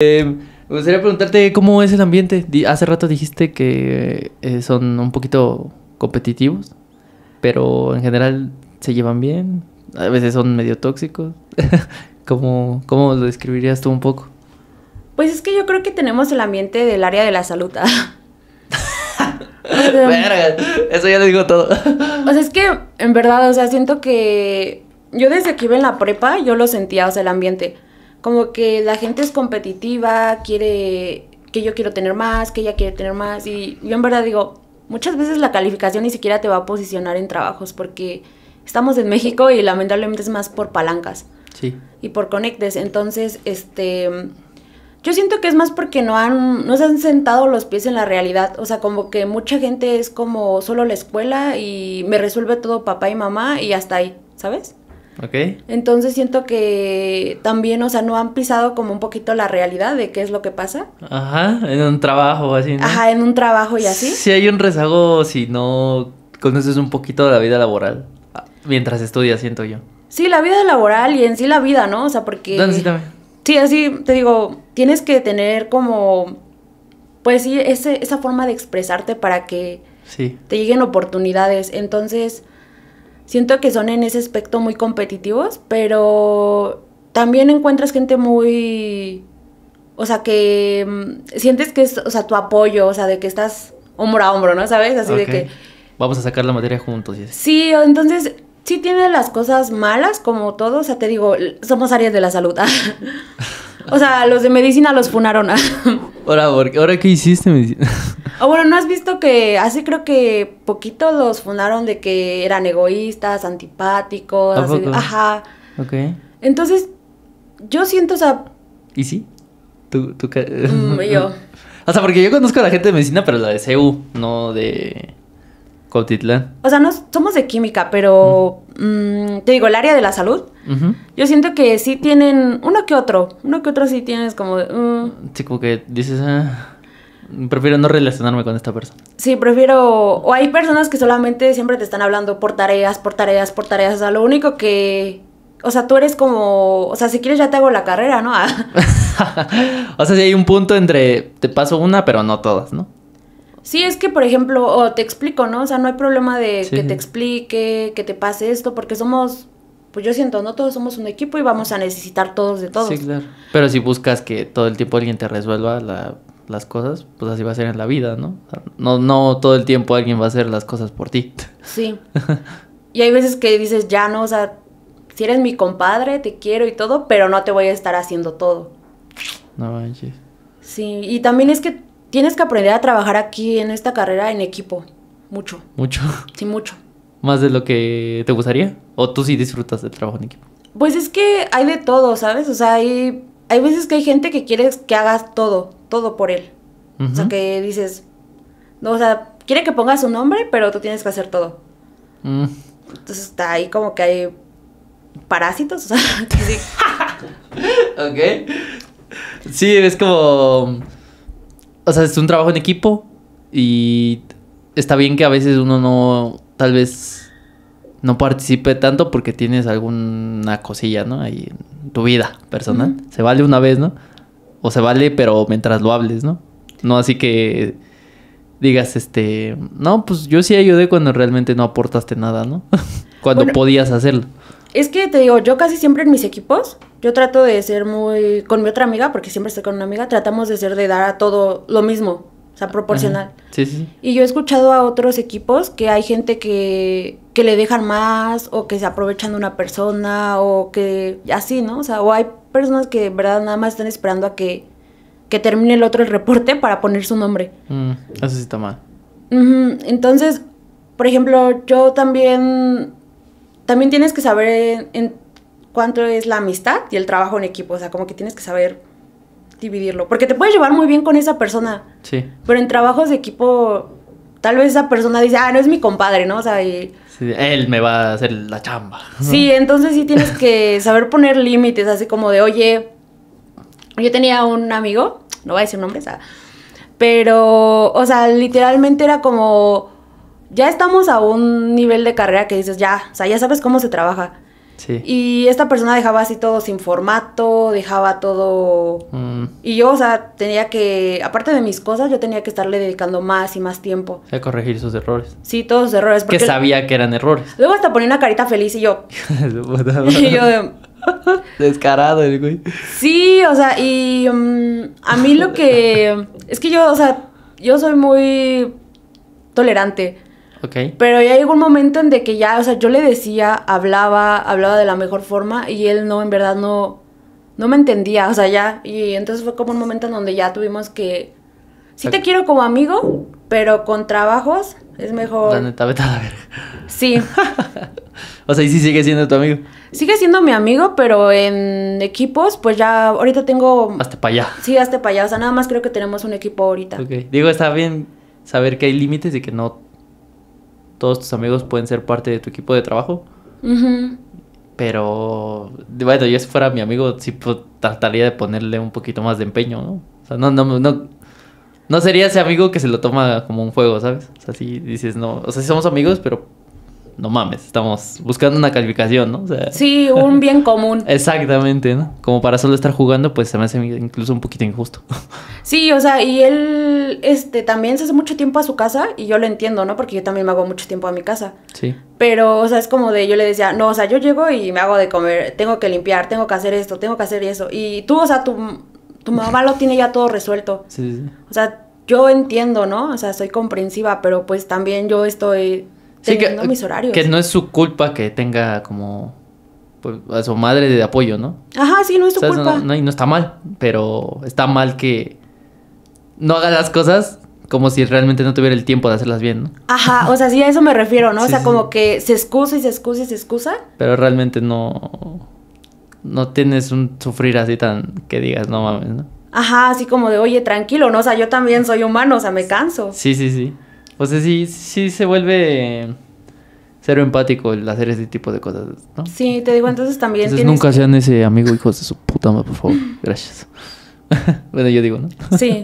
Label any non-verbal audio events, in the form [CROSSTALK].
Eh, me gustaría preguntarte cómo es el ambiente. Hace rato dijiste que eh, son un poquito competitivos, pero en general se llevan bien. A veces son medio tóxicos. [LAUGHS] ¿Cómo, ¿Cómo lo describirías tú un poco? Pues es que yo creo que tenemos el ambiente del área de la salud. [LAUGHS] [LAUGHS] Verga, eso ya lo digo todo. O sea, es que en verdad, o sea, siento que yo desde que iba en la prepa, yo lo sentía, o sea, el ambiente. Como que la gente es competitiva, quiere que yo quiero tener más, que ella quiere tener más. Y yo en verdad digo, muchas veces la calificación ni siquiera te va a posicionar en trabajos porque estamos en México y lamentablemente es más por palancas Sí. y por conectes. Entonces, este, yo siento que es más porque no han, no se han sentado los pies en la realidad. O sea, como que mucha gente es como solo la escuela y me resuelve todo papá y mamá y hasta ahí, ¿sabes? Ok. Entonces siento que también, o sea, no han pisado como un poquito la realidad de qué es lo que pasa. Ajá, en un trabajo así, ¿no? Ajá, en un trabajo y así. Sí hay un rezago si no conoces un poquito de la vida laboral ah, mientras estudias, siento yo. Sí, la vida laboral y en sí la vida, ¿no? O sea, porque... No, sí, también. Sí, así te digo, tienes que tener como, pues sí, ese, esa forma de expresarte para que Sí. te lleguen oportunidades. Entonces, siento que son en ese aspecto muy competitivos, pero también encuentras gente muy, o sea, que mm, sientes que es, o sea, tu apoyo, o sea, de que estás hombro a hombro, ¿no? ¿Sabes? Así de que, Vamos a sacar la materia juntos sí, entonces... Sí tiene las cosas malas, como todo, o sea, te digo, somos áreas de la salud. [LAUGHS] o sea, los de medicina los funaron. [LAUGHS] Ahora, ¿por qué- ¿ahora qué hiciste? [LAUGHS] O bueno, ¿no has visto que hace creo que poquito los fundaron de que eran egoístas, antipáticos? ¿A así de- poco? ajá. ok. Entonces, yo siento, o sea, ¿Y sí? ¿Tú, tú qué? mm, yo. [LAUGHS] O sea, porque yo conozco a la gente de medicina, pero la de CEU, no de Cotitlán. O sea, no somos de química, pero mm, te digo, el área de la salud, yo siento que sí tienen uno que otro. Uno que otro sí tienes como de, mm, Sí, como que dices, ah, prefiero no relacionarme con esta persona. Sí, prefiero. O hay personas que solamente siempre te están hablando por tareas, por tareas, por tareas. O sea, lo único que. O sea, tú eres como. O sea, si quieres ya te hago la carrera, ¿no? Ah. [LAUGHS] o sea, sí hay un punto entre te paso una, pero no todas, ¿no? Sí, es que, por ejemplo, o te explico, ¿no? O sea, no hay problema de Sí. que te explique, que te pase esto, porque somos. Pues yo siento, ¿no? Todos somos un equipo y vamos a necesitar todos de todos. Sí, claro. Pero si buscas que todo el tiempo alguien te resuelva la- las cosas, pues así va a ser en la vida, ¿no? O sea, no, no todo el tiempo alguien va a hacer las cosas por ti. Sí. [LAUGHS] Y hay veces que dices, ya no, o sea, si eres mi compadre, te quiero y todo, pero no te voy a estar haciendo todo. No manches. Sí, y también es que tienes que aprender a trabajar aquí en esta carrera en equipo. Mucho, Mucho. sí, mucho. ¿Más de lo que te gustaría? ¿O tú sí disfrutas del trabajo en equipo? Pues es que hay de todo, ¿sabes? O sea, hay, hay veces que hay gente que quiere que hagas todo, todo por él. O sea, que dices, no, o sea, quiere que pongas su nombre, pero tú tienes que hacer todo. Mm. Entonces está ahí como que hay parásitos, o sea, [LAUGHS] que sí. [LAUGHS] Ok. Sí, es como. O sea, es un trabajo en equipo. Y está bien que a veces uno no. Tal vez. No participe tanto porque tienes alguna cosilla, ¿no? Ahí en tu vida personal. Se vale una vez, ¿no? O se vale, pero mientras lo hables, ¿no? No así que digas, este. No, pues yo sí ayudé cuando realmente no aportaste nada, ¿no? [LAUGHS] cuando Bueno. podías hacerlo. Es que te digo, yo casi siempre en mis equipos, yo trato de ser muy, con mi otra amiga, porque siempre estoy con una amiga, tratamos de ser de dar a todo lo mismo, o sea, proporcional. Sí, sí. Y yo he escuchado a otros equipos que hay gente que, que le dejan más o que se aprovechan de una persona o que así, ¿no? O sea, o hay personas que verdad nada más están esperando a que, que termine el otro el reporte para poner su nombre. Mm, eso sí está mal. Entonces, por ejemplo, yo también, también tienes que saber en, en cuánto es la amistad y el trabajo en equipo, o sea, como que tienes que saber dividirlo, porque te puedes llevar muy bien con esa persona, Sí. pero en trabajos de equipo, tal vez esa persona dice, ah, no es mi compadre, ¿no? O sea, y... Sí, él me va a hacer la chamba. Sí, [LAUGHS] entonces sí tienes que saber poner límites, así como de, oye, yo tenía un amigo, no voy a decir nombres, ah, pero, o sea, literalmente era como, ya estamos a un nivel de carrera que dices, ya, o sea, ya sabes cómo se trabaja. Sí. Y esta persona dejaba así todo sin formato, dejaba todo... Mm, Y yo, o sea, tenía que, aparte de mis cosas, yo tenía que estarle dedicando más y más tiempo. que corregir sus errores. Sí, todos los errores. Que Porque sabía que eran errores. Luego hasta ponía una carita feliz y yo... [LAUGHS] [LAUGHS] y yo de, Descarado el güey. Sí, o sea, y mm, a mí lo que... [LAUGHS] Es que yo, o sea, yo soy muy tolerante. Ok. Pero ya llegó un momento en de que ya, o sea, yo le decía, hablaba, hablaba de la mejor forma y él no, en verdad no, no me entendía, o sea, ya. Y entonces fue como un momento en donde ya tuvimos que... Sí te quiero como amigo, pero con trabajos es La mejor... neta, vete a la verga. Sí, [LAUGHS] O sea, y sí sigue siendo tu amigo. sigue siendo mi amigo, pero en equipos, pues ya ahorita tengo... Hasta para allá. Sí, hasta para allá, o sea, nada más creo que tenemos un equipo ahorita. Ok. Digo, está bien saber que hay límites y que no todos tus amigos pueden ser parte de tu equipo de trabajo. Pero, bueno, yo si fuera mi amigo, sí pues, trataría de ponerle un poquito más de empeño, ¿no? O sea, no, no, no, no sería ese amigo que se lo toma como un juego, ¿sabes? O sea, si dices, no, o sea, sí somos amigos, pero no mames, estamos buscando una calificación, ¿no? O sea, Sí, un [LAUGHS] bien común. exactamente, ¿no? Como para solo estar jugando, pues se me hace incluso un poquito injusto. [LAUGHS] Sí, o sea, y él este, también se hace mucho tiempo a su casa y yo lo entiendo, ¿no? Porque yo también me hago mucho tiempo a mi casa. Sí. Pero, o sea, es como de, yo le decía, no, o sea, yo llego y me hago de comer, tengo que limpiar, tengo que hacer esto, tengo que hacer eso. Y tú, o sea, tu, tu mamá lo tiene ya todo resuelto. Sí, sí. O sea, yo entiendo, ¿no? O sea, soy comprensiva, pero pues también yo estoy Sí, teniendo mis horarios. que no es su culpa que tenga como pues, a su madre de apoyo, ¿no? Ajá, sí, no es tu ¿Sabes? culpa. No, no, y no está mal, pero está mal que no haga las cosas como si realmente no tuviera el tiempo de hacerlas bien, ¿no? Ajá, o sea, sí a eso me refiero, ¿no? o sea, sí. como que se excusa y se excusa y se excusa. Pero realmente no no tienes un sufrir así tan que digas, no mames, ¿no? Ajá, así como de, oye, tranquilo, ¿no? O sea, yo también soy humano, o sea, me canso. Sí, sí, sí. O sea, sí, sí se vuelve cero empático el hacer ese tipo de cosas, ¿no? Sí, te digo, entonces también Entonces tienes nunca sean ese amigo hijos de su puta madre, por favor. Gracias. [LAUGHS] bueno, yo digo, ¿no? Sí.